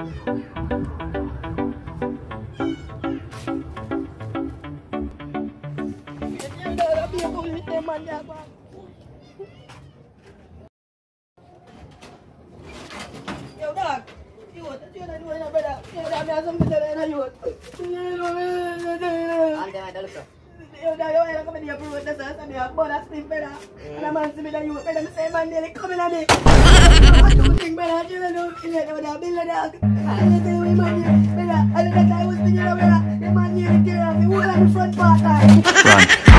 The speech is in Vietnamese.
Ya udah. Yuk, chưa này nuôi là bây giờ. Ya udah, biasa kita ada yuk. Anda ada lupa. Ya udah, ya udah, kami dia perlu ada saya dia bola sim beda. Ana man beda yuk, beda saya i'm front part. Front.